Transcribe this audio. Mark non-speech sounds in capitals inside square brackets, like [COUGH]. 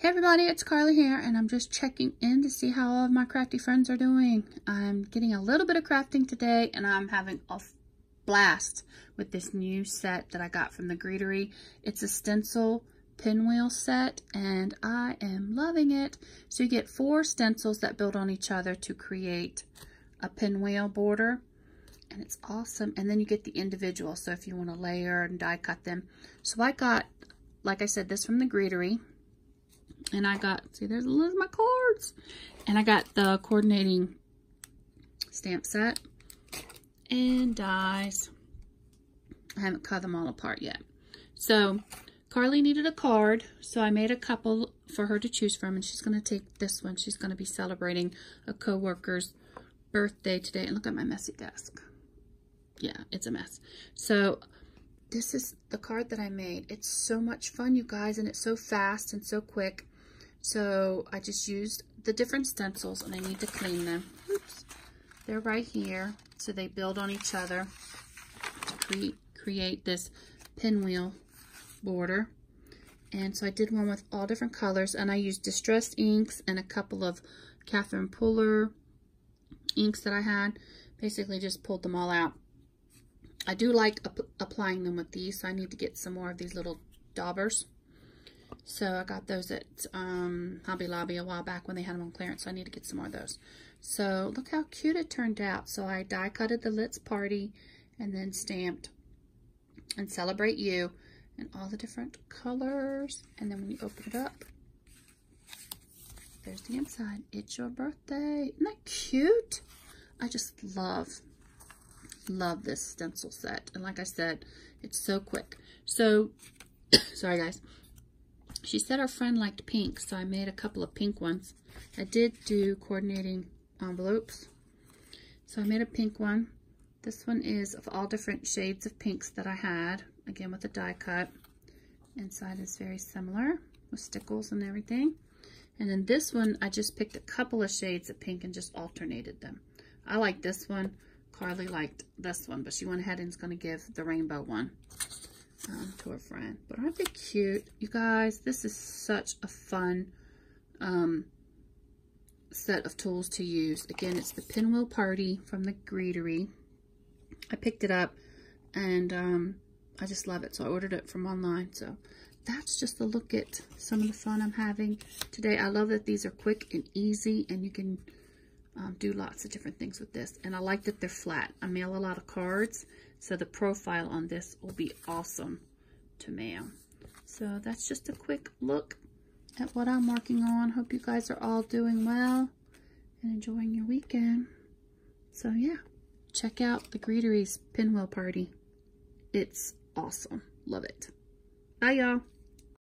Hey everybody, it's Carla here, and I'm just checking in to see how all of my crafty friends are doing. I'm getting a little bit of crafting today, and I'm having a blast with this new set that I got from the Greetery. It's a stencil pinwheel set, and I am loving it. So you get four stencils that build on each other to create a pinwheel border, and it's awesome. And then you get the individual, so if you want to layer and die cut them. So I got, like I said, this from the Greetery and I got, see there's a list of my cards. And I got the coordinating stamp set and dies. I haven't cut them all apart yet. So Carly needed a card, so I made a couple for her to choose from, and she's going to take this one. She's going to be celebrating a co-worker's birthday today. And look at my messy desk. Yeah, it's a mess. So this is the card that I made. It's so much fun, you guys, and it's so fast and so quick. So I just used the different stencils and I need to clean them. Oops. They're right here. So they build on each other to create, create this pinwheel border. And so I did one with all different colors and I used distressed inks and a couple of Catherine Pooler inks that I had. Basically just pulled them all out. I do like applying them with these, so I need to get some more of these little daubers. So I got those at um, Hobby Lobby a while back when they had them on clearance. So I need to get some more of those. So look how cute it turned out. So I die cutted the Let's Party and then stamped and Celebrate You and all the different colors. And then when you open it up, there's the inside. It's your birthday. Isn't that cute? I just love, love this stencil set. And like I said, it's so quick. So, [COUGHS] sorry guys. She said her friend liked pink, so I made a couple of pink ones. I did do coordinating envelopes. So I made a pink one. This one is of all different shades of pinks that I had, again with a die cut. Inside is very similar with stickles and everything. And then this one, I just picked a couple of shades of pink and just alternated them. I like this one. Carly liked this one, but she went ahead and is going to give the rainbow one um, to a friend. But aren't they cute? You guys, this is such a fun um, set of tools to use. Again, it's the Pinwheel Party from the Greetery. I picked it up and um, I just love it. So I ordered it from online. So that's just a look at some of the fun I'm having today. I love that these are quick and easy and you can um, do lots of different things with this. And I like that they're flat. I mail a lot of cards so the profile on this will be awesome to mail. So that's just a quick look at what I'm working on. Hope you guys are all doing well and enjoying your weekend. So yeah, check out the Greetery's Pinwheel Party. It's awesome. Love it. Bye, y'all.